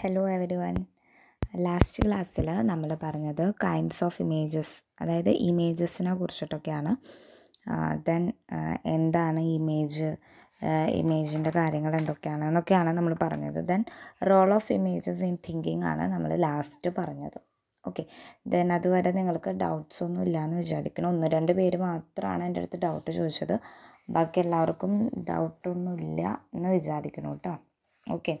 Hello every one last ക്ലാസ്സിൽ നമ്മൾ പറഞ്ഞത് കൈൻഡ്സ് ഓഫ് ഇമേജസ് അതായത് ഇമേജസിനെ കുറിച്ചിട്ടൊക്കെയാണ്. ദെൻ എന്താണ് ഇമേജ് ഇമേജിന്റെ കാര്യങ്ങൾ എന്തൊക്കെയാണ് എന്നൊക്കെയാണ് നമ്മൾ പറഞ്ഞത്. Then role of images in thinking ആണ് നമ്മൾ ലാസ്റ്റ് പറഞ്ഞത്. ഓക്കെ ദെൻ അതുവരെ നിങ്ങൾക്ക് ഡൗട്ട്സ് ഒന്നും ഇല്ലയെന്ന് വിചാരിക്കണം ഒന്ന് രണ്ട് പേര് മാത്രമാണ് എന്റെ അടുത്ത് ഡൗട്ട് ചോദിച്ചത്. ബാക്കി എല്ലാവർക്കും ഡൗട്ടൊന്നും ഇല്ല എന്ന് വിചാരിക്കണം കേട്ടോ ഓക്കെ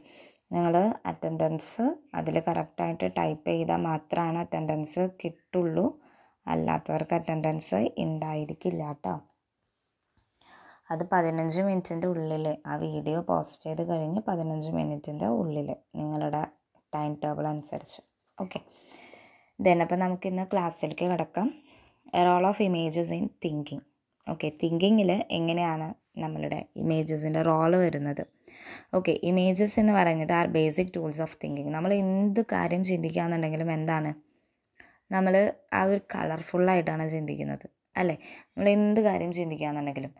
നിങ്ങൾ അറ്റൻഡൻസ് അതിൽ കറക്റ്റായിട്ട് ടൈപ്പ് ചെയ്താൽ മാത്രമാണ് അറ്റൻഡൻസ് കിട്ടുള്ളൂ. അല്ലാത്തവർക്ക് അറ്റൻഡൻസ് ഉണ്ടായിരിക്കില്ല കേട്ടോ അത് പതിനഞ്ച് മിനിറ്റിന്റെ ഉള്ളിൽ ആ വീഡിയോ പോസ്റ്റ് ചെയ്ത് കഴിഞ്ഞ് പതിനഞ്ച് മിനിറ്റിന്റെ ഉള്ളിൽ നിങ്ങളുടെ ടൈം ടേബിൾ അനുസരിച്ച്. ഓക്കെ ദെൻ അപ്പോൾ നമുക്കിന്ന് ക്ലാസ്സിലേക്ക് കിടക്കാം. Role of images in thinking okay തിങ്കിങ്ങിൽ എങ്ങനെയാണ് നമ്മളുടെ ഇമേജസിന്റെ റോൾ വരുന്നത്? ഓക്കെ ഇമേജസ് എന്ന് പറയുന്നത് are basic tools of thinking നമ്മൾ എന്ത് കാര്യം ചിന്തിക്കുകയെന്നുണ്ടെങ്കിലും എന്താണ്? നമ്മൾ ആ ഒരു കളർഫുള്ളായിട്ടാണ് ചിന്തിക്കുന്നത് അല്ലേ? നമ്മൾ എന്ത് കാര്യം ചിന്തിക്കുകയെന്നുണ്ടെങ്കിലും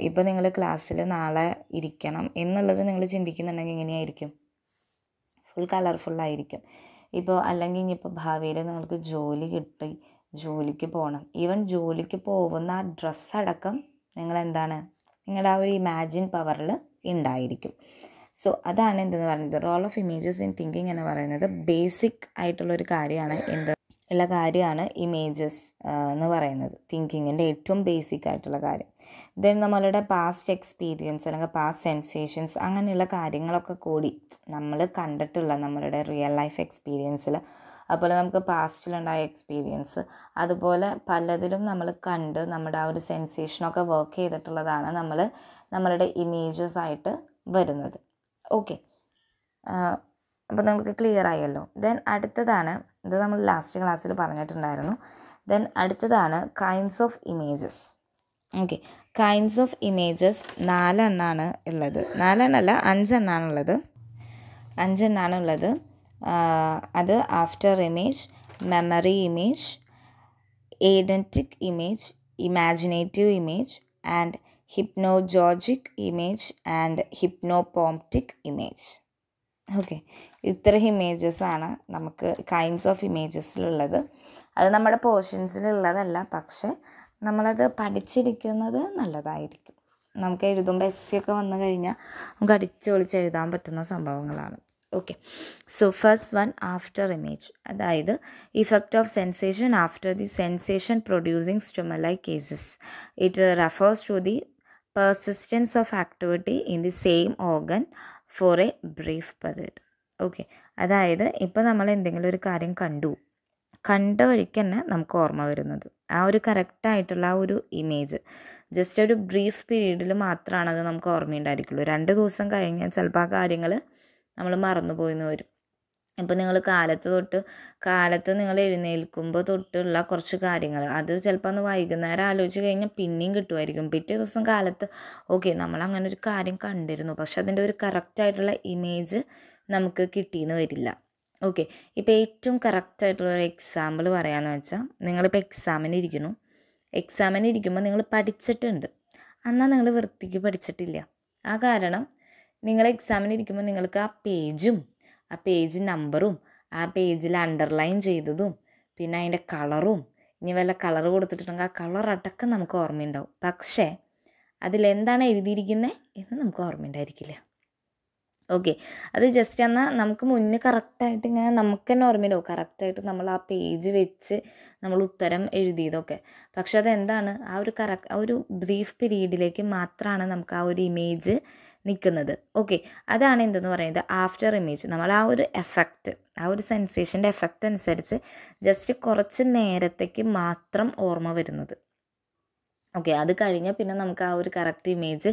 ഇപ്പോൾ നിങ്ങൾ ക്ലാസ്സിൽ നാളെ ഇരിക്കണം എന്നുള്ളത് നിങ്ങൾ ചിന്തിക്കുന്നുണ്ടെങ്കിൽ എങ്ങനെയായിരിക്കും? ഫുൾ കളർഫുള്ളായിരിക്കും ഇപ്പോൾ അല്ലെങ്കിൽ ഇനിയിപ്പോൾ ഭാവിയിൽ നിങ്ങൾക്ക് ജോലി കിട്ടി ജോലിക്ക് പോകണം ഈവൻ ജോലിക്ക് പോകുന്ന ആ ഡ്രസ്സ് അടക്കം നിങ്ങൾ എന്താണ്? നിങ്ങളുടെ ആ ഒരു ഇമാജിൻ പവറിൽ ഉണ്ടായിരിക്കും. സോ അതാണ് എന്തെന്ന് പറയുന്നത്? Role of images in thinking എന്ന് പറയുന്നത് ബേസിക് ആയിട്ടുള്ളൊരു കാര്യമാണ്. എന്ത് ഉള്ള കാര്യമാണ് ഇമേജസ് എന്ന് പറയുന്നത്. തിങ്കിങ്ങിന്റെ ഏറ്റവും ബേസിക് ആയിട്ടുള്ള കാര്യം. ദെൻ നമ്മളുടെ പാസ്റ്റ് എക്സ്പീരിയൻസ് അല്ലെങ്കിൽ പാസ്റ്റ് സെൻസേഷൻസ് അങ്ങനെയുള്ള കാര്യങ്ങളൊക്കെ കൂടി നമ്മൾ കണ്ടിട്ടുള്ള നമ്മളുടെ റിയൽ ലൈഫ് എക്സ്പീരിയൻസിൽ അതുപോലെ നമുക്ക് പാസ്റ്റിലുണ്ടായ എക്സ്പീരിയൻസ് അതുപോലെ പലതിലും നമ്മൾ കണ്ട് നമ്മുടെ ആ ഒരു സെൻസേഷനൊക്കെ വർക്ക് ചെയ്തിട്ടുള്ളതാണ് നമ്മൾ നമ്മളുടെ ഇമേജസ് ആയിട്ട് വരുന്നത്. ഓക്കെ അപ്പോൾ നമുക്ക് ക്ലിയർ ആയല്ലോ. ദെൻ അടുത്തതാണ് ഇത് നമ്മൾ ലാസ്റ്റ് ക്ലാസ്സിൽ പറഞ്ഞിട്ടുണ്ടായിരുന്നു. ദെൻ അടുത്തതാണ് kinds of images okay kinds of images നാലെണ്ണാണ് ഉള്ളത്. നാലെണ്ണല്ല അഞ്ചെണ്ണമാണ് ഉള്ളത്. അഞ്ചെണ്ണമാണ് ഉള്ളത്. അത് after image memory image eidetic image imaginative image and hypnagogic image and hypnopompic image okay ഇത്ര ഇമേജസ് ആണ് നമുക്ക് കൈൻഡ്സ് ഓഫ് ഇമേജസിലുള്ളത് അത് നമ്മുടെ പോർഷൻസിലുള്ളതല്ല പക്ഷെ നമ്മളത് പഠിച്ചിരിക്കുന്നത് നല്ലതായിരിക്കും. നമുക്ക് എഴുതുമ്പോൾ എസ് സി ഒക്കെ വന്നു കഴിഞ്ഞാൽ നമുക്ക് അടിച്ചു പൊളിച്ച് എഴുതാൻ പറ്റുന്ന സംഭവങ്ങളാണ്. Okay so first one after image അതായത് effect of sensation after the sensation producing stimuli ceases it refers to the persistence of activity in the same organ for a brief period. Okay അതായത് ഇപ്പോൾ നമ്മൾ എന്തെങ്കിലും ഒരു കാര്യം കണ്ടു. കണ്ട വഴിക്ക് തന്നെ നമുക്ക് ഓർമ്മ വരുന്നത്. ആ ഒരു കറക്റ്റായിട്ടുള്ള ആ ഒരു ഇമേജ് ജസ്റ്റ് ഒരു ബ്രീഫ് പീരീഡിൽ മാത്രമാണ് അത് നമുക്ക് ഓർമ്മയുണ്ടായിരിക്കുള്ളൂ. രണ്ട് ദിവസം കഴിഞ്ഞാൽ ചിലപ്പോൾ ആ കാര്യങ്ങൾ നമ്മൾ മറന്നു പോയിന്ന് വരും. ഇപ്പോൾ നിങ്ങൾ കാലത്ത് തൊട്ട് കാലത്ത് നിങ്ങൾ എഴുന്നേൽക്കുമ്പോൾ തൊട്ടുള്ള കുറച്ച് കാര്യങ്ങൾ. അത് ചിലപ്പോൾ ഒന്ന് വൈകുന്നേരം ആലോചിച്ച് കഴിഞ്ഞാൽ പിന്നെയും കിട്ടുമായിരിക്കും. പിറ്റേ ദിവസം കാലത്ത് ഓക്കെ നമ്മൾ അങ്ങനെ ഒരു കാര്യം കണ്ടിരുന്നു. പക്ഷെ അതിന്റെ ഒരു കറക്റ്റായിട്ടുള്ള ഇമേജ് നമുക്ക് കിട്ടിയെന്ന് വരില്ല. ഓക്കെ ഇപ്പോൾ ഏറ്റവും കറക്റ്റായിട്ടുള്ള ഒരു എക്സാമ്പിൾ പറയാമെന്ന് വെച്ചാൽ നിങ്ങളിപ്പോൾ എക്സാമിന് ഇരിക്കുന്നു. എക്സാമിന് ഇരിക്കുമ്പോൾ നിങ്ങൾ പഠിച്ചിട്ടുണ്ട്. എന്നാൽ നിങ്ങൾ വൃത്തിക്ക് പഠിച്ചിട്ടില്ല. ആ കാരണം നിങ്ങൾ എക്സാമിന് ഇരിക്കുമ്പോൾ നിങ്ങൾക്ക് ആ പേജും ആ പേജ് നമ്പറും ആ പേജിൽ അണ്ടർലൈൻ ചെയ്തതും പിന്നെ അതിന്റെ കളറും ഇനി വല്ല കളർ കൊടുത്തിട്ടുണ്ടെങ്കിൽ ആ കളർ അടക്കം നമുക്ക് ഓർമ്മയുണ്ടാവും. പക്ഷേ അതിലെന്താണ് എഴുതിയിരിക്കുന്നത് എന്ന് നമുക്ക് ഓർമ്മയുണ്ടായിരിക്കില്ല. ഓക്കെ അത് ജസ്റ്റ് എന്നാൽ നമുക്ക് മുന്നേ കറക്റ്റായിട്ട് ഇങ്ങനെ നമുക്ക് തന്നെ ഓർമ്മയുണ്ടാവും. കറക്റ്റായിട്ട് നമ്മൾ ആ പേജ് വെച്ച് നമ്മൾ ഉത്തരം എഴുതിയതൊക്കെ പക്ഷെ അതെന്താണ്? ആ ഒരു കറക്റ്റ് ആ ഒരു ബ്രീഫ് പീരീഡിലേക്ക് മാത്രമാണ് നമുക്ക് ആ ഒരു ഇമേജ് നിൽക്കുന്നത് ഓക്കെ. അതാണ് എന്തെന്ന് പറയുന്നത്? After image. നമ്മൾ ആ ഒരു എഫക്റ്റ് ആ ഒരു സെൻസേഷന്റെ എഫക്റ്റ് അനുസരിച്ച് ജസ്റ്റ് കുറച്ച് നേരത്തേക്ക് മാത്രം ഓർമ്മ വരുന്നത്. ഓക്കെ. അത് കഴിഞ്ഞാൽ പിന്നെ നമുക്ക് ആ ഒരു കറക്റ്റ് ഇമേജ്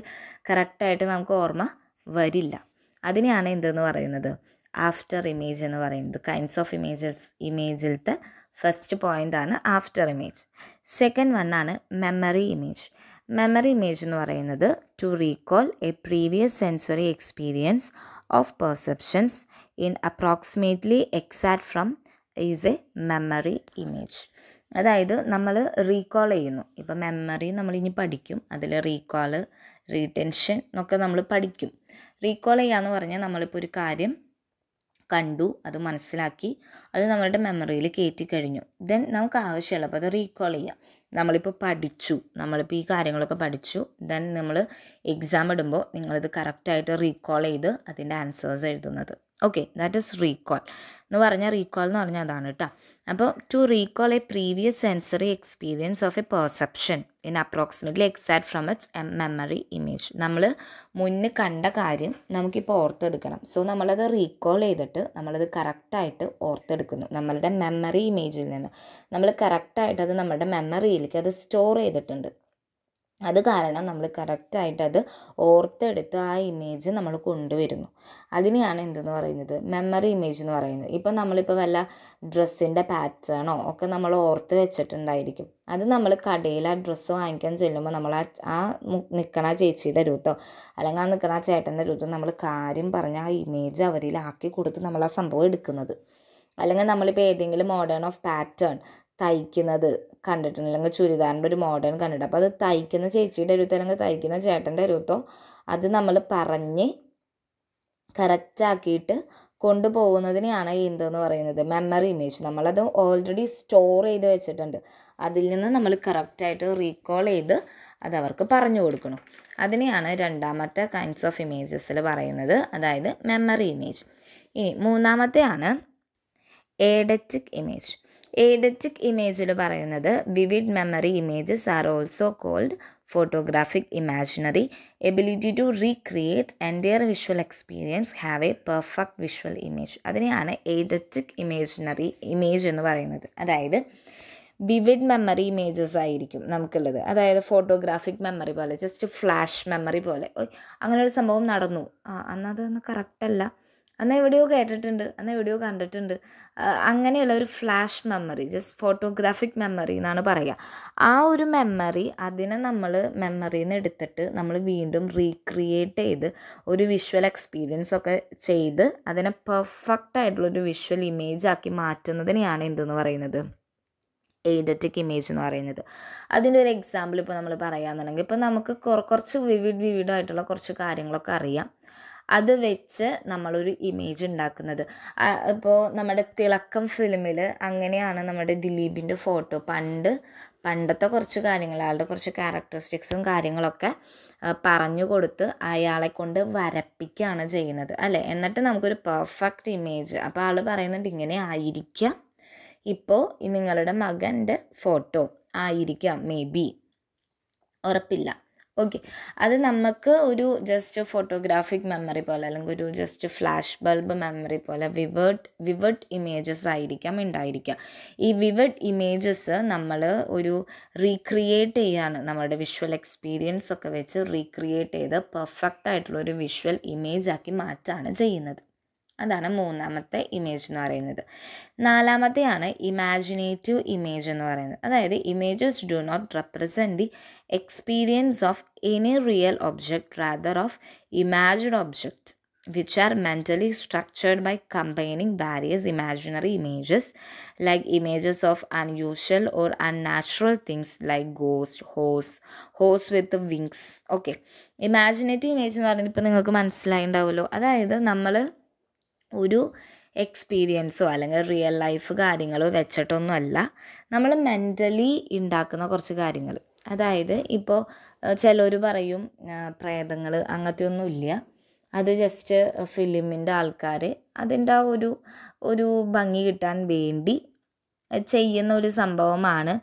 കറക്റ്റായിട്ട് നമുക്ക് ഓർമ്മ വരില്ല. അതിനെയാണ് എന്തെന്ന് പറയുന്നത്? ആഫ്റ്റർ ഇമേജ് എന്ന് പറയുന്നത്. കൈൻഡ്സ് ഓഫ് ഇമേജസ് ഇമേജിലത്തെ ഫസ്റ്റ് പോയിന്റ് ആണ് ആഫ്റ്റർ ഇമേജ്. സെക്കൻഡ് വൺ ആണ് മെമ്മറി ഇമേജ് മെമ്മറി ഇമേജ് എന്ന് പറയുന്നത് to recall a previous sensory experience of perceptions in approximately exact form is a memory image അതായത് നമ്മൾ recall ചെയ്യുന്നു. ഇപ്പം മെമ്മറി നമ്മളിനി പഠിക്കും. അതിൽ റീകോൾ റീടെൻഷൻ എന്നൊക്കെ നമ്മൾ പഠിക്കും. റീകോൾ ചെയ്യാന്ന് പറഞ്ഞാൽ നമ്മളിപ്പോൾ ഒരു കാര്യം കണ്ടു അത് മനസ്സിലാക്കി അത് നമ്മളുടെ മെമ്മറിയിൽ കയറ്റി കഴിഞ്ഞു. ദെൻ നമുക്ക് ആവശ്യമുള്ളപ്പോൾ അത് റീകോൾ ചെയ്യാം. നമ്മളിപ്പോൾ പഠിച്ചു നമ്മളിപ്പോൾ ഈ കാര്യങ്ങളൊക്കെ പഠിച്ചു. ദെൻ നമ്മൾ എക്സാം ഇടുമ്പോൾ നിങ്ങളിത് കറക്റ്റായിട്ട് റീകോൾ ചെയ്ത് അതിന്റെ ആൻസേഴ്സ് എഴുതുന്നത്. ഓക്കെ ദാറ്റ് ഇസ് റീകോൾ എന്ന് പറഞ്ഞാൽ റീകോൾ എന്ന് പറഞ്ഞാൽ അതാണ് കേട്ടോ അപ്പോൾ to recall a previous sensory experience of a perception in approximately exact form it's memory image നമ്മൾ മുന്നേ കണ്ട കാര്യം നമുക്കിപ്പോൾ ഓർത്തെടുക്കണം. സോ നമ്മളത് റീകോൾ ചെയ്തിട്ട് നമ്മളത് കറക്റ്റായിട്ട് ഓർത്തെടുക്കുന്നു. നമ്മളുടെ മെമ്മറി ഇമേജിൽ നിന്ന്. നമ്മൾ കറക്റ്റായിട്ട് അത് നമ്മുടെ മെമ്മറിയിലേക്ക് അത് സ്റ്റോർ ചെയ്തിട്ടുണ്ട്. അത് കാരണം നമ്മൾ കറക്റ്റായിട്ട് അത് ഓർത്തെടുത്ത് ആ ഇമേജ് നമ്മൾ കൊണ്ടുവരുന്നു. അതിനെയാണ് എന്തെന്ന് പറയുന്നത്? മെമ്മറി ഇമേജ് എന്ന് പറയുന്നത്. ഇപ്പം നമ്മളിപ്പോൾ വല്ല ഡ്രസ്സിന്റെ പാറ്റേണോ ഒക്കെ നമ്മൾ ഓർത്ത് വെച്ചിട്ടുണ്ടായിരിക്കും. അത് നമ്മൾ കടയിൽ ആ ഡ്രസ്സ് വാങ്ങിക്കാൻ ചെല്ലുമ്പോൾ നമ്മൾ ആ ആ നിൽക്കണ ചേച്ചിയുടെ രൂപത്തോ അല്ലെങ്കിൽ ആ നിൽക്കണ ചേട്ടന്റെ രൂപത്തോ നമ്മൾ കാര്യം പറഞ്ഞ് ആ ഇമേജ് അവരിലാക്കി കൊടുത്ത് നമ്മൾ ആ സംഭവം എടുക്കുന്നത്. അല്ലെങ്കിൽ നമ്മളിപ്പോൾ ഏതെങ്കിലും മോഡേൺ ഓഫ് പാറ്റേൺ തയ്ക്കുന്നത് കണ്ടിട്ടുണ്ട്. അല്ലെങ്കിൽ ചുരിദാറിന്റെ ഒരു മോഡേൺ കണ്ടിട്ട് അപ്പോൾ അത് തയ്ക്കുന്ന ചേച്ചിയുടെ ഒരു അല്ലെങ്കിൽ തയ്ക്കുന്ന ചേട്ടന്റെ ഒരുത്തോ അത് നമ്മൾ പറഞ്ഞ് കറക്റ്റാക്കിയിട്ട് കൊണ്ടുപോകുന്നതിനെയാണ് എന്തെന്ന് പറയുന്നത്. മെമ്മറി ഇമേജ് നമ്മളത് ഓൾറെഡി സ്റ്റോർ ചെയ്ത് വെച്ചിട്ടുണ്ട്. അതിൽ നിന്ന് നമ്മൾ കറക്റ്റായിട്ട് റീകോൾ ചെയ്ത് അത് അവർക്ക് പറഞ്ഞു കൊടുക്കണം. അതിനെയാണ് രണ്ടാമത്തെ കൈൻഡ്സ് ഓഫ് ഇമേജസിൽ പറയുന്നത്. അതായത് മെമ്മറി ഇമേജ് ഇനി മൂന്നാമത്തെയാണ് ഏഡറ്റിക് ഇമേജ് ഏഡറ്റിക് ഇമേജിൽ പറയുന്നത് vivid memory images are also called photographic imaginary ability to recreate entire visual experience have a perfect visual image. അതിനെയാണ് ഏഡറ്റിക് ഇമേജിനറി ഇമേജ് എന്ന് പറയുന്നത്. അതായത് വിവിഡ് മെമ്മറി ഇമേജസ് ആയിരിക്കും നമുക്കുള്ളത്. അതായത് ഫോട്ടോഗ്രാഫിക് മെമ്മറി പോലെ ജസ്റ്റ് ഫ്ലാഷ് മെമ്മറി പോലെ. അങ്ങനെ ഒരു സംഭവം നടന്നു. ആ അന്നതൊന്നും കറക്റ്റല്ല അന്ന് എവിടെയോ കേട്ടിട്ടുണ്ട് അന്ന് എവിടെയോ കണ്ടിട്ടുണ്ട്. അങ്ങനെയുള്ള ഒരു flash memory just photographic memory എന്നാണ് പറയുക. ആ ഒരു മെമ്മറി അതിനെ നമ്മൾ മെമ്മറിയിൽ നിന്ന് എടുത്തിട്ട് നമ്മൾ വീണ്ടും റീക്രിയേറ്റ് ചെയ്ത് ഒരു വിഷ്വൽ എക്സ്പീരിയൻസ് ഒക്കെ ചെയ്ത് അതിനെ പെർഫെക്റ്റ് ആയിട്ടുള്ളൊരു വിഷ്വൽ ഇമേജ് ആക്കി മാറ്റുന്നതിനെയാണ് എന്തെന്ന് പറയുന്നത്? എയ്ഡറ്റിക് ഇമേജ് എന്ന് പറയുന്നത്. അതിന്റെ ഒരു എക്സാമ്പിൾ ഇപ്പോൾ നമ്മൾ പറയുകയാണെന്നുണ്ടെങ്കിൽ ഇപ്പോൾ നമുക്ക് കുറച്ച് വിവിഡ് വിവിഡായിട്ടുള്ള കുറച്ച് കാര്യങ്ങളൊക്കെ അറിയാം. അത് വെച്ച് നമ്മളൊരു ഇമേജ് ഉണ്ടാക്കുന്നത്. ഇപ്പോൾ നമ്മുടെ തിളക്കം ഫിലിമിൽ അങ്ങനെയാണ് നമ്മുടെ ദിലീപിന്റെ ഫോട്ടോ പണ്ട് പണ്ടത്തെ കുറച്ച് കാര്യങ്ങൾ അയാളുടെ കുറച്ച് ക്യാരക്ടറിസ്റ്റിക്സും കാര്യങ്ങളൊക്കെ പറഞ്ഞു കൊടുത്ത് അയാളെ കൊണ്ട് വരപ്പിക്കുകയാണ് ചെയ്യുന്നത്. അല്ലേ? എന്നിട്ട് നമുക്കൊരു പെർഫെക്റ്റ് ഇമേജ് അപ്പോൾ ആൾ പറയുന്നുണ്ട് ഇങ്ങനെ ആയിരിക്കാം. ഇപ്പോൾ നിങ്ങളുടെ മകന്റെ ഫോട്ടോ ആയിരിക്കാം. മേ ബി ഉറപ്പില്ല. ഓക്കെ അത് നമുക്ക് ഒരു ജസ്റ്റ് ഫോട്ടോഗ്രാഫിക് മെമ്മറി പോലെ അല്ലെങ്കിൽ ഒരു ജസ്റ്റ് ഫ്ലാഷ് ബൾബ് മെമ്മറി പോലെ വിവേർഡ് വിവേർഡ് ഇമേജസ് ആയിരിക്കാം ഉണ്ടായിരിക്കുക ഈ വിവേർഡ് ഇമേജസ് നമ്മൾ ഒരു റീക്രിയേറ്റ് ചെയ്യാണ്. നമ്മുടെ വിഷ്വൽ എക്സ്പീരിയൻസ് ഒക്കെ വെച്ച് റീക്രിയേറ്റ് ചെയ്ത് പെർഫെക്റ്റ് ആയിട്ടുള്ള ഒരു വിഷ്വൽ ഇമേജ് ആക്കി മാറ്റാണ് ചെയ്യുന്നത്. അതാണ് മൂന്നാമത്തെ ഇമേജ് എന്ന് പറയുന്നത്. നാലാമത്തെയാണ് ഇമാജിനേറ്റീവ് ഇമേജ് എന്ന് പറയുന്നത്. അതായത് images do not represent the experience of any real object rather of imagined object which are mentally structured by combining various imaginary images like images of unusual or unnatural things like ghost, horse, horse with wings. Okay imaginative image എന്ന് പറയുന്നത് ഇപ്പോൾ നിങ്ങൾക്ക് മനസ്സിലായിണ്ടാവുമല്ലോ. അതായത് നമ്മൾ ഒരു എക്സ്പീരിയൻസോ അല്ലെങ്കിൽ real life കാര്യങ്ങളോ വെച്ചിട്ടൊന്നുമല്ല. നമ്മൾ മെന്റലി ഉണ്ടാക്കുന്ന കുറച്ച് കാര്യങ്ങൾ. അതായത് ഇപ്പോൾ ചിലർ പറയും പ്രേതങ്ങൾ അങ്ങനത്തെ ഒന്നുമില്ല അത് ജസ്റ്റ് ഫിലിമിന്റെ ആൾക്കാർ അതിന്റെ ആ ഒരു ഒരു ഭംഗി കിട്ടാൻ വേണ്ടി ചെയ്യുന്ന ഒരു സംഭവമാണ്.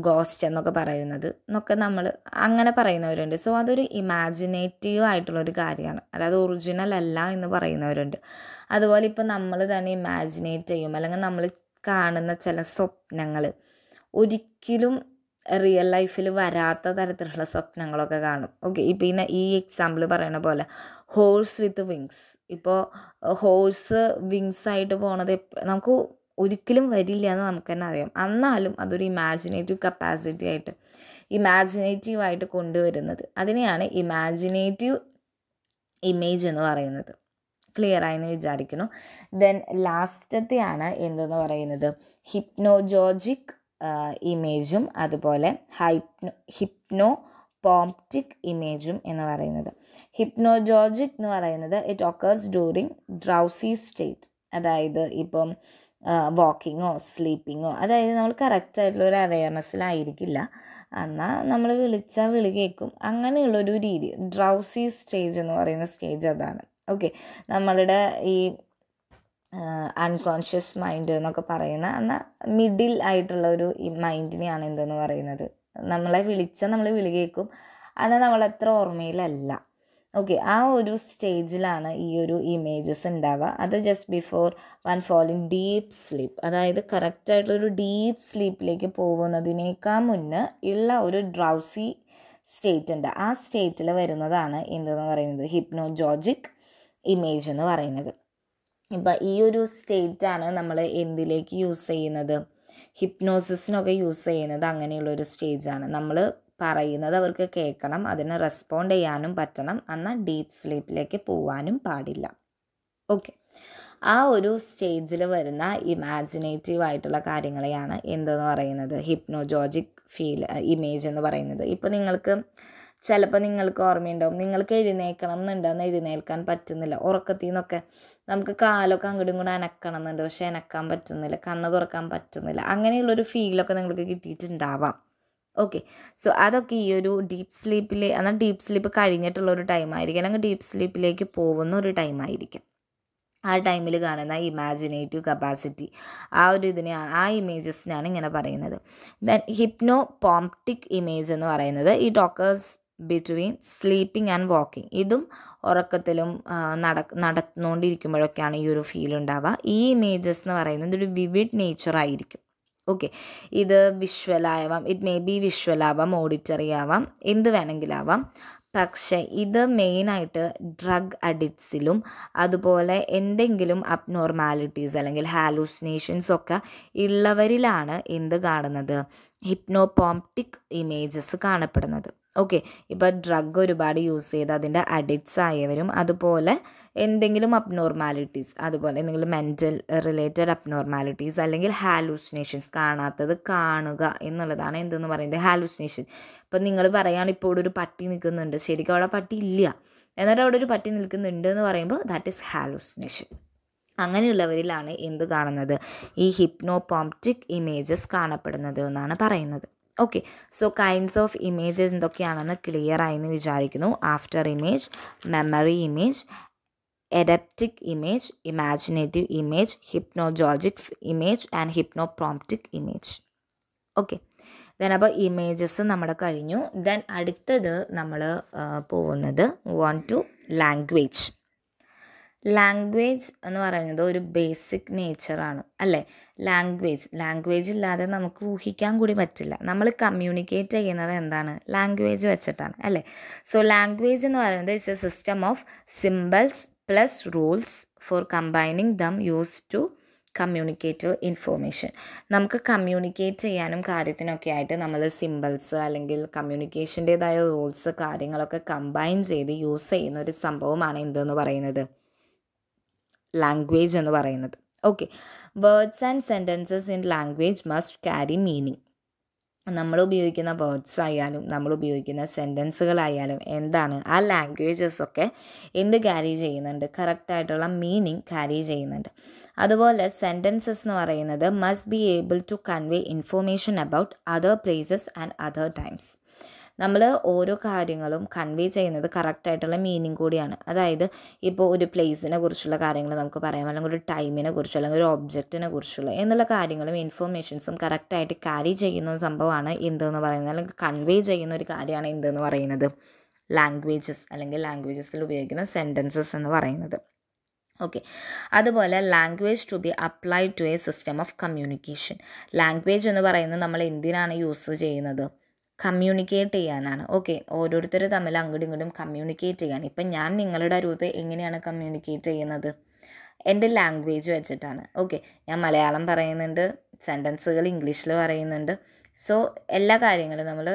ഗോസ്റ്റ് എന്നൊക്കെ പറയുന്നത് എന്നൊക്കെ നമ്മൾ അങ്ങനെ പറയുന്നവരുണ്ട്. സോ അതൊരു ഇമാജിനേറ്റീവ് ആയിട്ടുള്ളൊരു കാര്യമാണ്. അതായത് ഒറിജിനൽ അല്ല എന്ന് പറയുന്നവരുണ്ട്. അതുപോലെ ഇപ്പോൾ നമ്മൾ തന്നെ ഇമാജിനേറ്റ് ചെയ്യും. അല്ലെങ്കിൽ നമ്മൾ കാണുന്ന ചില സ്വപ്നങ്ങൾ ഒരിക്കലും റിയൽ ലൈഫിൽ വരാത്ത തരത്തിലുള്ള സ്വപ്നങ്ങളൊക്കെ കാണും. ഓക്കെ ഇപ്പം ഈ ഈ എക്സാമ്പിൾ പറയുന്ന പോലെ ഹോഴ്സ് വിത്ത് വിങ്സ് ഇപ്പോൾ ഹോഴ്സ് വിങ്സ് ആയിട്ട് പോണത് നമുക്ക് ഒരിക്കലും വരില്ല എന്ന് നമുക്ക് തന്നെ അറിയാം. എന്നാലും അതൊരു ഇമാജിനേറ്റീവ് കപ്പാസിറ്റി ആയിട്ട് ഇമാജിനേറ്റീവ് ആയിട്ട് കൊണ്ടുവരുന്നത്. അതിനെയാണ് ഇമാജിനേറ്റീവ് ഇമേജ് എന്ന് പറയുന്നത്. ക്ലിയർ ആയെന്ന് വിചാരിക്കുന്നു. ദെൻ ലാസ്റ്റത്തെയാണ് എന്തെന്ന് പറയുന്നത്? ഹിപ്നോജോജിക് ഇമേജും അതുപോലെ ഹൈപ്നോ ഹിപ്നോ പോംപ്റ്റിക് ഇമേജും എന്ന് പറയുന്നത്. ഹിപ്നോജോജിക് എന്ന് പറയുന്നത് it occurs during drowsy state അതായത് ഇപ്പം വാക്കിങ്ങോ സ്ലീപ്പിങ്ങോ അതായത് നമ്മൾ കറക്റ്റായിട്ടുള്ള ഒരു അവെയർനെസ്സിലായിരിക്കില്ല എന്നാൽ നമ്മൾ വിളിച്ചാൽ വിളി കേൾക്കും അങ്ങനെയുള്ളൊരു രീതി. ഡ്രൗസി സ്റ്റേജ് എന്ന് പറയുന്ന സ്റ്റേജ് അതാണ്. ഓക്കെ നമ്മളുടെ ഈ അൺകോൺഷ്യസ് മൈൻഡ് എന്നൊക്കെ പറയുന്ന എന്നാൽ മിഡിൽ ആയിട്ടുള്ള ഒരു മൈൻഡിനെയാണ് എന്തെന്ന് പറയുന്നത്. നമ്മളെ വിളിച്ചാൽ നമ്മൾ വിളി കേൾക്കും എന്നാൽ നമ്മളത്ര ഓർമ്മയിലല്ല. ഓക്കെ ആ ഒരു സ്റ്റേജിലാണ് ഈ ഒരു ഇമേജസ് ഉണ്ടാവുക. അത് just before one falling deep sleep അതായത് കറക്റ്റായിട്ടുള്ളൊരു ഡീപ്പ് സ്ലീപ്പിലേക്ക് പോകുന്നതിനേക്കാൾ മുന്നേ ഉള്ള ഒരു ഡ്രൗസി സ്റ്റേറ്റ് ഉണ്ട്. ആ സ്റ്റേറ്റിൽ വരുന്നതാണ് എന്തെന്ന് പറയുന്നത്? ഹിപ്നോജോജിക് ഇമേജ് എന്ന് പറയുന്നത്. ഇപ്പം ഈ ഒരു സ്റ്റേറ്റാണ് നമ്മൾ എന്തിലേക്ക് യൂസ് ചെയ്യുന്നത്? ഹിപ്നോസിസിനൊക്കെ യൂസ് ചെയ്യുന്നത് അങ്ങനെയുള്ളൊരു സ്റ്റേജാണ് നമ്മൾ പറയുന്നത് അവർക്ക് കേൾക്കണം അതിന് റെസ്പോണ്ട് ചെയ്യാനും പറ്റണം. എന്നാൽ ഡീപ്പ് സ്ലീപ്പിലേക്ക് പോവാനും പാടില്ല. ഓക്കെ ആ ഒരു സ്റ്റേജിൽ വരുന്ന ഇമാജിനേറ്റീവ് ആയിട്ടുള്ള കാര്യങ്ങളെയാണ് എന്തെന്ന് പറയുന്നത്? ഹിപ്നോജോജിക് ഫീൽ ഇമേജ് എന്ന് പറയുന്നത്. ഇപ്പോൾ നിങ്ങൾക്ക് ചിലപ്പോൾ നിങ്ങൾക്ക് ഓർമ്മയുണ്ടാവും നിങ്ങൾക്ക് എഴുന്നേൽക്കണം എന്നുണ്ടെന്ന് എഴുന്നേൽക്കാൻ പറ്റുന്നില്ല. ഉറക്കത്തിൽ നിന്നൊക്കെ നമുക്ക് കാലൊക്കെ അങ്ങോട്ടും കൂടെ അനക്കണം എന്നുണ്ട് പക്ഷേ അനക്കാൻ പറ്റുന്നില്ല കണ്ണ് തുറക്കാൻ പറ്റുന്നില്ല. അങ്ങനെയുള്ളൊരു ഫീലൊക്കെ നിങ്ങൾക്ക് കിട്ടിയിട്ടുണ്ടാവാം. ഓക്കെ സോ അതൊക്കെ ഈ ഒരു ഡീപ്പ് സ്ലീപ്പിൽ എന്നാൽ ഡീപ്പ് സ്ലീപ്പ് കഴിഞ്ഞിട്ടുള്ള ഒരു ടൈം ആയിരിക്കും. അല്ലെങ്കിൽ ഡീപ്പ് സ്ലീപ്പിലേക്ക് പോകുന്ന ഒരു ടൈം ആയിരിക്കും. ആ ടൈമിൽ കാണുന്ന ഇമാജിനേറ്റീവ് കപ്പാസിറ്റി ആ ഒരു ഇതിനെയാണ് ആ ഇമേജസിനാണ് ഇങ്ങനെ പറയുന്നത്. ദെൻ ഹിപ്നോ പോംപ്റ്റിക് ഇമേജ് എന്ന് പറയുന്നത് ഈ occurs between sleeping and waking ഇതും ഉറക്കത്തിലും നട നടന്നുകൊണ്ടിരിക്കുമ്പോഴൊക്കെയാണ് ഈ ഒരു ഫീൽ ഉണ്ടാവുക. ഈ ഇമേജസ് എന്ന് പറയുന്നത് ഒരു വിവിഡ് നേച്ചർ ആയിരിക്കും. ഓക്കെ ഇത് വിഷ്വലാവാം ഇറ്റ് മേ ബി വിഷ്വലാവാം ഓഡിറ്ററി ആവാം എന്ത് വേണമെങ്കിലാവാം. പക്ഷേ ഇത് മെയിനായിട്ട് ഡ്രഗ് അഡിക്ട്സിലും അതുപോലെ എന്തെങ്കിലും അബ്നോർമാലിറ്റീസ് അല്ലെങ്കിൽ ഹാലൂസിനേഷൻസ് ഒക്കെ ഉള്ളവരിലാണ് എന്ത് കാണുന്നത്? ഹിപ്നോപോംപ്റ്റിക് ഇമേജസ് കാണപ്പെടുന്നത്. ഓക്കെ. ഇപ്പോൾ ഡ്രഗ് ഒരുപാട് യൂസ് ചെയ്ത് അതിന്റെ അഡിക്ട്സ് ആയവരും അതുപോലെ എന്തെങ്കിലും അബ്നോർമാലിറ്റീസ് അതുപോലെ എന്തെങ്കിലും മെന്റൽ റിലേറ്റഡ് അബ്നോർമാലിറ്റീസ് അല്ലെങ്കിൽ ഹാലൂസിനേഷൻസ് കാണാത്തത് കാണുക എന്നുള്ളതാണ് എന്തെന്ന് പറയുന്നത് ഹാലൂസിനേഷൻ ഇപ്പം നിങ്ങൾ പറയുകയാണ് ഇപ്പോൾ ഇവിടെ ഒരു പട്ടി നിൽക്കുന്നുണ്ട്. ശരിക്കും അവിടെ പട്ടി ഇല്ല. എന്നിട്ട് അവിടെ ഒരു പട്ടി നിൽക്കുന്നുണ്ട് എന്ന് പറയുമ്പോൾ ദാറ്റ് ഈസ് ഹാലൂസിനേഷൻ അങ്ങനെയുള്ളവരിലാണ് എന്ത് കാണുന്നത്? ഈ ഹിപ്നോപോംപ്റ്റിക് ഇമേജസ് കാണപ്പെടുന്നത് എന്നാണ് പറയുന്നത്. Okay so kinds of images എന്തൊക്കെയാണെന്ന് ക്ലിയർ ആയി എന്ന് വിചാരിക്കുന്നു. After image memory image eidetic image imaginative image hypnagogic image and hypno hypnopompic image okay then അപ്പോൾ ഇമേജസ് നമ്മുടെ കഴിഞ്ഞു. ദെൻ അടുത്തത് നമ്മൾ പോകുന്നത് വോൺ ടു ലാംഗ്വേജ് ലാംഗ്വേജ് എന്ന് പറയുന്നത് ഒരു ബേസിക് നേച്ചറാണ് അല്ലേ? ലാംഗ്വേജ് ലാംഗ്വേജ് ഇല്ലാതെ നമുക്ക് ഊഹിക്കാൻ കൂടി പറ്റില്ല. നമ്മൾ കമ്മ്യൂണിക്കേറ്റ് ചെയ്യുന്നത് എന്താണ്? ലാംഗ്വേജ് വെച്ചിട്ടാണ് അല്ലേ? സോ ലാംഗ്വേജ് എന്ന് പറയുന്നത് it's a system of symbols plus rules for combining them use to communicate information നമുക്ക് കമ്മ്യൂണിക്കേറ്റ് ചെയ്യാനും കാര്യത്തിനൊക്കെ ആയിട്ട് നമ്മൾ സിമ്പിൾസ് അല്ലെങ്കിൽ കമ്മ്യൂണിക്കേഷന്റേതായ റൂൾസ് കാര്യങ്ങളൊക്കെ കമ്പൈൻ ചെയ്ത് യൂസ് ചെയ്യുന്ന ഒരു സംഭവമാണ് എന്തെന്ന് പറയുന്നത്? ലാംഗ്വേജ് എന്ന് പറയുന്നത്. Okay words and sentences in language must carry meaning നമ്മൾ ഉപയോഗിക്കുന്ന വേർഡ്സ് ആയാലും നമ്മൾ ഉപയോഗിക്കുന്ന സെന്റൻസുകളായാലും എന്താണ്? ആ ലാംഗ്വേജസ് ഒക്കെ എന്ത് ക്യാരി ചെയ്യുന്നുണ്ട്? കറക്റ്റായിട്ടുള്ള മീനിങ് ക്യാരി ചെയ്യുന്നുണ്ട്. അതുപോലെ സെന്റൻസസ് എന്ന് പറയുന്നത് must be able to convey information about other places and other times നമ്മൾ ഓരോ കാര്യങ്ങളും കൺവേ ചെയ്യുന്നത് കറക്റ്റായിട്ടുള്ള മീനിങ് കൂടിയാണ്. അതായത് ഇപ്പോൾ ഒരു പ്ലേസിനെ കുറിച്ചുള്ള കാര്യങ്ങൾ നമുക്ക് പറയാം. അല്ലെങ്കിൽ ഒരു ടൈമിനെ കുറിച്ചോ അല്ലെങ്കിൽ ഒരു ഒബ്ജക്റ്റിനെ കുറിച്ചുള്ള എന്നുള്ള കാര്യങ്ങളും ഇൻഫോർമേഷൻസും കറക്റ്റായിട്ട് ക്യാരി ചെയ്യുന്ന സംഭവമാണ് എന്തെന്ന് പറയുന്നത്. അല്ലെങ്കിൽ കൺവേ ചെയ്യുന്ന ഒരു കാര്യമാണ് എന്തെന്ന് പറയുന്നത്. ലാംഗ്വേജസ് അല്ലെങ്കിൽ ലാംഗ്വേജസിൽ ഉപയോഗിക്കുന്ന സെന്റൻസസ് എന്ന് പറയുന്നത്. ഓക്കെ അതുപോലെ language to be applied to a system of communication language എന്ന് പറയുന്നത് നമ്മൾ എന്തിനാണ് യൂസ് ചെയ്യുന്നത്? കമ്മ്യൂണിക്കേറ്റ് ചെയ്യാനാണ്. ഓക്കെ ഓരോരുത്തർ തമ്മിൽ അങ്ങോട്ടും ഇങ്ങോട്ടും കമ്മ്യൂണിക്കേറ്റ് ചെയ്യാൻ. ഇപ്പം ഞാൻ നിങ്ങളുടെ അരുവത്ത് എങ്ങനെയാണ് കമ്മ്യൂണിക്കേറ്റ് ചെയ്യുന്നത്? എന്റെ ലാംഗ്വേജ് വെച്ചിട്ടാണ്. ഓക്കെ ഞാൻ മലയാളം പറയുന്നുണ്ട് സെന്റൻസുകൾ ഇംഗ്ലീഷിൽ പറയുന്നുണ്ട്. സോ എല്ലാ കാര്യങ്ങളും നമ്മൾ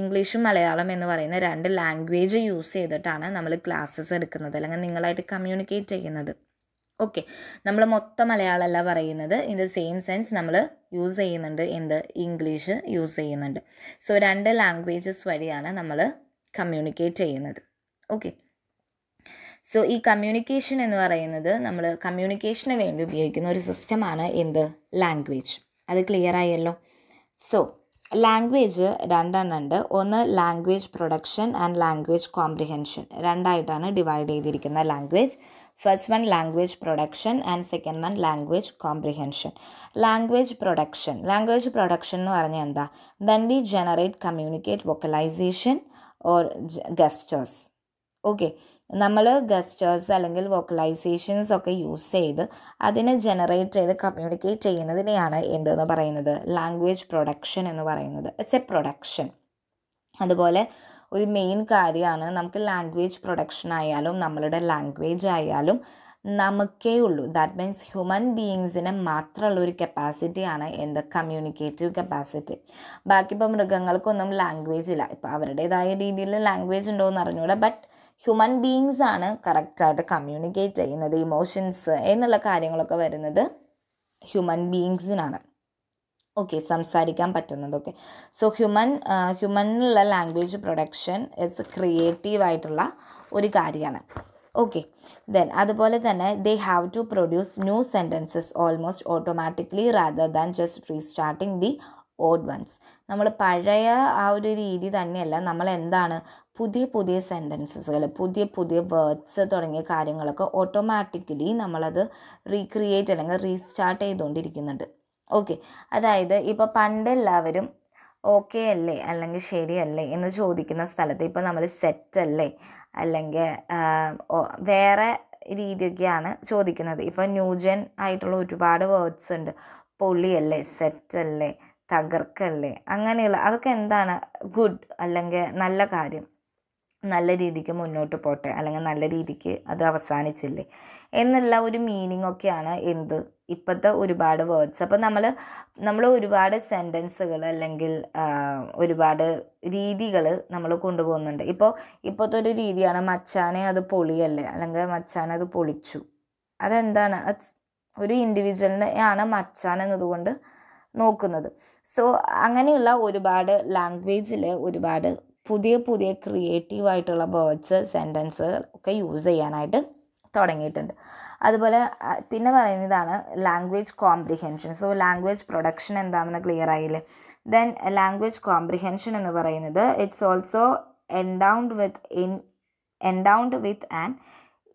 ഇംഗ്ലീഷും മലയാളം എന്ന് പറയുന്ന രണ്ട് ലാംഗ്വേജ് യൂസ് ചെയ്തിട്ടാണ് നമ്മൾ ക്ലാസ്സസ് എടുക്കുന്നത്. അല്ലെങ്കിൽ നിങ്ങളായിട്ട് കമ്മ്യൂണിക്കേറ്റ് ചെയ്യുന്നത്. ഓക്കെ നമ്മൾ മൊത്തം മലയാളമല്ല പറയുന്നത്. ഇൻ ദ സെയിം സെൻസ് നമ്മൾ യൂസ് ചെയ്യുന്നുണ്ട്. എന്ത് ഇംഗ്ലീഷ് യൂസ് ചെയ്യുന്നുണ്ട്. സോ രണ്ട് ലാംഗ്വേജസ് വഴിയാണ് നമ്മൾ കമ്മ്യൂണിക്കേറ്റ് ചെയ്യുന്നത്. ഓക്കെ സോ ഈ കമ്മ്യൂണിക്കേഷൻ എന്ന് പറയുന്നത് നമ്മൾ കമ്മ്യൂണിക്കേഷന് വേണ്ടി ഉപയോഗിക്കുന്ന ഒരു സിസ്റ്റമാണ് എന്ത് ലാംഗ്വേജ് അത് ക്ലിയർ ആയല്ലോ? സോ ലാംഗ്വേജ് രണ്ടെണ്ണം ഉണ്ട് ഒന്ന് language production and language comprehension രണ്ടായിട്ടാണ് divide ചെയ്തിരിക്കുന്ന language first one language production and second one language comprehension language production language production എന്ന് പറഞ്ഞാൽ എന്താ? Then we generate communicate vocalization or gestures okay നമ്മൾ gestures അല്ലെങ്കിൽ വോക്കലൈസേഷൻസ് ഒക്കെ യൂസ് ചെയ്ത് അതിനെ ജനറേറ്റ് ചെയ്ത് കമ്മ്യൂണിക്കേറ്റ് ചെയ്യുന്നതിനെയാണ് എന്തെന്ന് പറയുന്നത്? ലാംഗ്വേജ് പ്രൊഡക്ഷൻ എന്ന് പറയുന്നത്. ഇറ്റ്സ് എ പ്രൊഡക്ഷൻ അതുപോലെ ഒരു മെയിൻ കാര്യമാണ്. നമുക്ക് ലാംഗ്വേജ് പ്രൊഡക്ഷൻ ആയാലും നമ്മളുടെ ലാംഗ്വേജ് ആയാലും നമുക്കേ ഉള്ളൂ. ദാറ്റ് മീൻസ് ഹ്യൂമൻ ബീയിങ്സിന് മാത്രമുള്ള ഒരു കപ്പാസിറ്റിയാണ് എന്ത്? കമ്മ്യൂണിക്കേറ്റീവ് കപ്പാസിറ്റി ബാക്കി ഇപ്പോൾ മൃഗങ്ങൾക്കൊന്നും ലാംഗ്വേജ് ഇല്ല. ഇപ്പോൾ അവരുടേതായ രീതിയിൽ ലാംഗ്വേജ് ഉണ്ടോ എന്ന് അറിഞ്ഞൂടെ. ബട്ട് ഹ്യൂമൻ ബീയിങ്സ് ആണ് കറക്റ്റായിട്ട് കമ്മ്യൂണിക്കേറ്റ് ചെയ്യുന്നത്. ഇമോഷൻസ് എന്നുള്ള കാര്യങ്ങളൊക്കെ വരുന്നത് ഹ്യൂമൻ ബീയിങ്സിനാണ് ഓക്കെ സംസാരിക്കാൻ പറ്റുന്നതൊക്കെ സോ ഹ്യൂമൻ ഹ്യൂമനിലുള്ള ലാംഗ്വേജ് പ്രൊഡക്ഷൻ ഇറ്റ്സ് ക്രിയേറ്റീവ് ആയിട്ടുള്ള ഒരു കാര്യമാണ്. ഓക്കെ ദെൻ അതുപോലെ തന്നെ they have to produce new sentences almost automatically rather than just restarting the old ones നമ്മൾ പഴയ ആ ഒരു രീതി തന്നെയല്ല നമ്മൾ എന്താണ് പുതിയ പുതിയ സെന്റൻസസുകൾ പുതിയ പുതിയ വേർഡ്സ് തുടങ്ങിയ കാര്യങ്ങളൊക്കെ ഓട്ടോമാറ്റിക്കലി നമ്മളത് റീക്രിയേറ്റ് അല്ലെങ്കിൽ റീസ്റ്റാർട്ട് ചെയ്തുകൊണ്ടിരിക്കുന്നുണ്ട്. ഓക്കെ അതായത് ഇപ്പോൾ പണ്ട് എല്ലാവരും ഓക്കെ അല്ലേ? അല്ലെങ്കിൽ ശരിയല്ലേ? എന്ന് ചോദിക്കുന്ന സ്ഥലത്ത് ഇപ്പോൾ നമ്മൾ സെറ്റ് അല്ലേ? അല്ലെങ്കിൽ വേറെ രീതിയൊക്കെയാണ് ചോദിക്കുന്നത്. ഇപ്പോൾ ന്യൂജൻ ആയിട്ടുള്ള ഒരുപാട് വേർഡ്സ് ഉണ്ട്. പൊളിയല്ലേ? സെറ്റല്ലേ തകർക്കല്ലേ? അങ്ങനെയുള്ള അതൊക്കെ എന്താണ് ഗുഡ് അല്ലെങ്കിൽ നല്ല കാര്യം? നല്ല രീതിക്ക് മുന്നോട്ട് പോട്ടെ അല്ലെങ്കിൽ നല്ല രീതിക്ക് അത് അവസാനിച്ചില്ലേ? എന്നുള്ള ഒരു മീനിങ് ഒക്കെയാണ് എന്ത്? ഇപ്പോഴത്തെ ഒരുപാട് വേർഡ്സ് അപ്പോൾ നമ്മൾ നമ്മൾ ഒരുപാട് സെന്റൻസുകൾ അല്ലെങ്കിൽ ഒരുപാട് രീതികൾ നമ്മൾ കൊണ്ടുപോകുന്നുണ്ട്. ഇപ്പോൾ ഇപ്പോഴത്തെ ഒരു രീതിയാണ് മച്ചാനെ അത് പൊളിയല്ലേ? അല്ലെങ്കിൽ മച്ചാനെ അത് പൊളിച്ചു. അതെന്താണ്? ഒരു ഇൻഡിവിജ്വലിനെ ആണ് മച്ചാൻ എന്നതുകൊണ്ട് നോക്കുന്നത്. സോ അങ്ങനെയുള്ള ഒരുപാട് ലാംഗ്വേജിൽ ഒരുപാട് പുതിയ പുതിയ ക്രിയേറ്റീവ് ആയിട്ടുള്ള വേർഡ്സ് സെന്റൻസ് ഒക്കെ യൂസ് ചെയ്യാനായിട്ട് തുടങ്ങിയിട്ടുണ്ട്. അതുപോലെ പിന്നെ പറയുന്നതാണ് language comprehension so language production എന്താണെന്ന് ക്ലിയർ ആയില്ലേ? ദെൻ ലാംഗ്വേജ് കോംപ്രിഹെൻഷൻ എന്ന് പറയുന്നത് it's also endowed with in endowed with and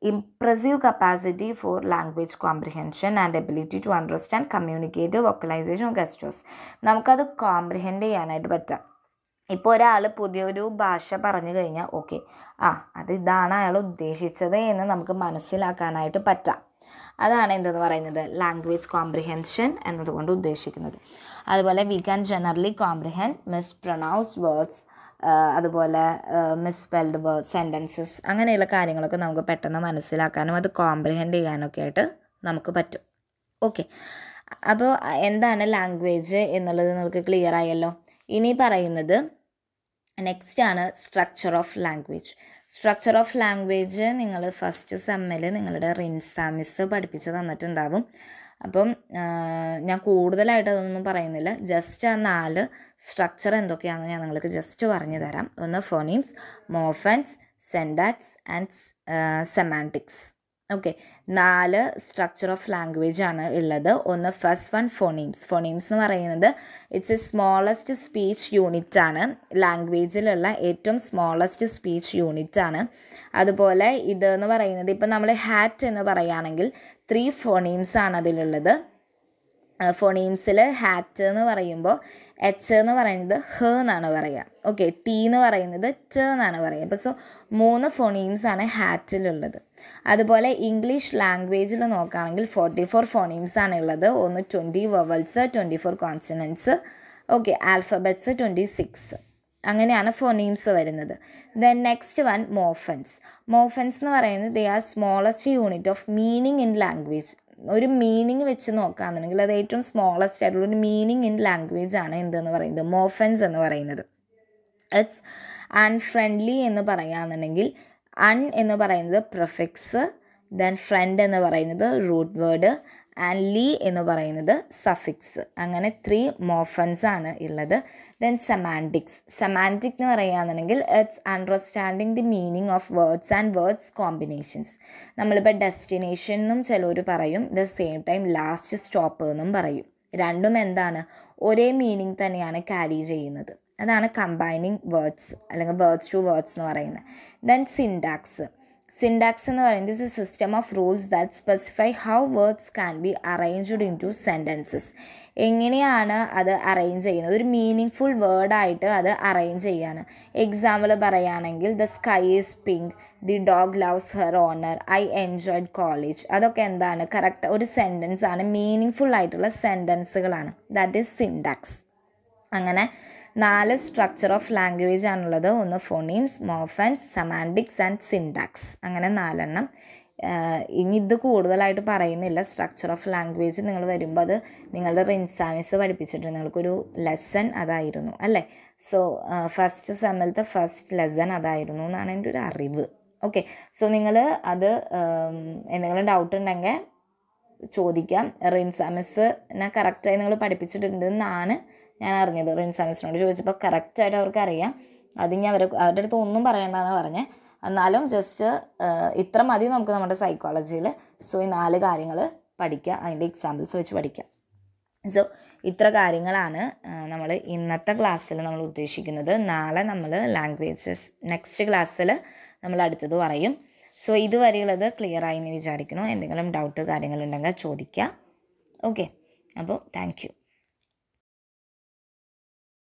impressive capacity for language comprehension and ability to understand communicative vocalization gestures നമുക്കത് കോംപ്രിഹെൻഡ് ചെയ്യാനായിട്ട് പറ്റാം. ഇപ്പോൾ ഒരാൾ പുതിയൊരു ഭാഷ പറഞ്ഞു കഴിഞ്ഞാൽ ഓക്കെ ആ അത് ഇതാണ് അയാൾ ഉദ്ദേശിച്ചത് എന്ന് നമുക്ക് മനസ്സിലാക്കാനായിട്ട് പറ്റാം. അതാണ് എന്തെന്ന് പറയുന്നത്? ലാംഗ്വേജ് കോംപ്രിഹെൻഷൻ എന്നതുകൊണ്ട് ഉദ്ദേശിക്കുന്നത്. അതുപോലെ we can generally comprehend mispronounce words അതുപോലെ മിസ്പെൽഡ് വേർഡ് സെന്റൻസസ് അങ്ങനെയുള്ള കാര്യങ്ങളൊക്കെ നമുക്ക് പെട്ടെന്ന് മനസ്സിലാക്കാനും അത് കോംപ്രിഹെൻഡ് ചെയ്യാനൊക്കെ ആയിട്ട് നമുക്ക് പറ്റും. ഓക്കെ അപ്പോൾ എന്താണ് ലാംഗ്വേജ് എന്നുള്ളത് നിങ്ങൾക്ക് ക്ലിയർ ആയല്ലോ? ഇനി പറയുന്നത് നെക്സ്റ്റ് ആണ് structure of language structure of language നിങ്ങൾ ഫസ്റ്റ് സെമ്മിൽ നിങ്ങളുടെ റിൻസാ മിസ് പഠിപ്പിച്ച് തന്നിട്ടുണ്ടാവും. അപ്പം ഞാൻ കൂടുതലായിട്ട് അതൊന്നും പറയുന്നില്ല. ജസ്റ്റ് ആ നാല് സ്ട്രക്ചർ എന്തൊക്കെയാണെന്ന് ഞാൻ നിങ്ങൾക്ക് ജസ്റ്റ് പറഞ്ഞു തരാം. ഒന്ന് phonemes morphemes syntax and semantics okay നാല് സ്ട്രക്ചർ ഓഫ് ലാംഗ്വേജ് ആണ് ഉള്ളത്. ഒന്ന് ഫസ്റ്റ് വൺ ഫോണീംസ് ഫോണീംസ് എന്ന് പറയുന്നത് it's a smallest speech unit ആണ്. ലാംഗ്വേജിലുള്ള ഏറ്റവും സ്മോളസ്റ്റ് സ്പീച്ച് യൂണിറ്റ് ആണ്. അതുപോലെ ഇത് എന്ന് പറയുന്നത് ഇപ്പം നമ്മൾ ഹാറ്റ് എന്ന് പറയുകയാണെങ്കിൽ ത്രീ ഫോണീംസ് ആണ് അതിലുള്ളത്. ഫോണീംസിൽ ഹാറ്റ് എന്ന് പറയുമ്പോൾ എച്ച് എന്ന് പറയുന്നത് ഹ എന്നാണ് പറയുക. ഓക്കെ ടി എന്ന് പറയുന്നത് ച എന്നാണ് പറയുക. അപ്പോൾ സോ മൂന്ന് ഫോണീംസ് ആണ് ഹാറ്റിലുള്ളത് അതുപോലെ ഇംഗ്ലീഷ് ലാംഗ്വേജിൽ നോക്കുകയാണെങ്കിൽ ഫോർട്ടി ഫോർ ഫോണീംസ് ആണ് ഉള്ളത്. ഒന്ന് twenty vowels twenty four consonants okay alphabets twenty six അങ്ങനെയാണ് ഫോണീംസ് വരുന്നത്. Then next one morphemes morphemes എന്ന് പറയുന്നത് they are smallest unit of meaning in language ഒരു മീനിങ് വെച്ച് നോക്കുകയാണെന്നുണ്ടെങ്കിൽ അത് ഏറ്റവും സ്മോളസ്റ്റ് ആയിട്ടുള്ള ഒരു മീനിങ് ഇൻ ലാംഗ്വേജ് ആണ് എന്തെന്ന് പറയുന്നത്? മോഫൻസ് എന്ന് പറയുന്നത്. ഇറ്റ്സ് അൺഫ്രണ്ട്ലി എന്ന് പറയുകയാണെന്നുണ്ടെങ്കിൽ അൺ എന്ന് പറയുന്നത് പ്രൊഫിക്സ് ദെൻ ഫ്രണ്ട് എന്ന് പറയുന്നത് റൂട്ട് വേർഡ് ആൻഡ് ലീ എന്ന് പറയുന്നത് സഫിക്സ് അങ്ങനെ ത്രീ മോഫൻസ് ആണ് ഉള്ളത്. ദെൻ സെമാന്റിക്സ് സെമാന്റിക് എന്ന് പറയുകയാണെന്നുണ്ടെങ്കിൽ it's understanding the meaning of words and words combinations നമ്മളിപ്പോൾ ഡെസ്റ്റിനേഷൻ എന്നും ചിലർ പറയും. The same time last stop എന്നും പറയും. രണ്ടും എന്താണ്? ഒരേ മീനിങ് തന്നെയാണ് ക്യാരി ചെയ്യുന്നത്. അതാണ് കമ്പൈനിങ് വേർഡ്സ് അല്ലെങ്കിൽ വേർഡ്സ് ടു വേർഡ്സ് എന്ന് പറയുന്നത്. ദെൻ സിൻഡാക്സ് സിൻഡാക്സ് എന്ന് പറയുന്നത് is a system of rules that specify how words can be arranged into sentences എങ്ങനെയാണ് അത് അറേഞ്ച് ചെയ്യുന്നത്? ഒരു മീനിങ് ഫുൾ വേർഡായിട്ട് അത് അറേഞ്ച് ചെയ്യാണ്. എക്സാമ്പിൾ പറയുകയാണെങ്കിൽ the sky is pink the dog loves her owner I enjoyed college അതൊക്കെ എന്താണ്? Correct ഒരു സെന്റൻസ് ആണ്. മീനിങ് ഫുൾ ആയിട്ടുള്ള സെന്റൻസുകളാണ് ദാറ്റ് ഈസ് സിൻഡാക്സ് അങ്ങനെ നാല് സ്ട്രക്ചർ ഓഫ് ലാംഗ്വേജ് ആണുള്ളത്. ഒന്ന് ഫോണീൻസ് മോഫൻസ് സമാൻഡിക്സ് ആൻഡ് സിൻഡാക്സ് അങ്ങനെ നാലെണ്ണം. ഇനി ഇത് കൂടുതലായിട്ട് പറയുന്നില്ല. സ്ട്രക്ചർ ഓഫ് ലാംഗ്വേജ് നിങ്ങൾ വരുമ്പോൾ അത് നിങ്ങളുടെ റിൻസാമിസ് പഠിപ്പിച്ചിട്ടുണ്ട്. നിങ്ങൾക്കൊരു ലെസൺ അതായിരുന്നു അല്ലേ? സോ ഫസ്റ്റ് സെമ്മിലത്തെ ഫസ്റ്റ് ലെസൺ അതായിരുന്നു എന്നാണ് എന്റെ ഒരു അറിവ്. ഓക്കെ സോ നിങ്ങൾ അത് എന്തെങ്കിലും ഡൗട്ട് ഉണ്ടെങ്കിൽ ചോദിക്കാം. റിൻസാമിസിനെ കറക്റ്റായി നിങ്ങൾ പഠിപ്പിച്ചിട്ടുണ്ട് എന്നാണ് ഞാൻ അറിഞ്ഞത് റിൻസാമിസിനോട് ചോദിച്ചപ്പോൾ കറക്റ്റായിട്ട് അവർക്ക് അറിയാം അത് ഇനി അവർ അവരുടെ അടുത്ത് ഒന്നും പറയണ്ടെന്ന് പറഞ്ഞ്. എന്നാലും ജസ്റ്റ് ഇത്ര മതി നമുക്ക് നമ്മുടെ സൈക്കോളജിയിൽ സോ ഈ നാല് കാര്യങ്ങൾ പഠിക്കുക അതിന്റെ എക്സാമ്പിൾസ് വെച്ച് പഠിക്കാം. സോ ഇത്ര കാര്യങ്ങളാണ് നമ്മൾ ഇന്നത്തെ ക്ലാസ്സിൽ നമ്മൾ ഉദ്ദേശിക്കുന്നത്. നാളെ നമ്മൾ ലാംഗ്വേജസ് നെക്സ്റ്റ് ക്ലാസ്സിൽ നമ്മൾ അടുത്തത് പറയും. സോ ഇതുവരെയുള്ളത് ക്ലിയർ ആയി എന്ന് വിചാരിക്കുന്നു. എന്തെങ്കിലും ഡൗട്ട് കാര്യങ്ങളുണ്ടെങ്കിൽ ചോദിക്കുക ഓക്കെ അപ്പോൾ താങ്ക്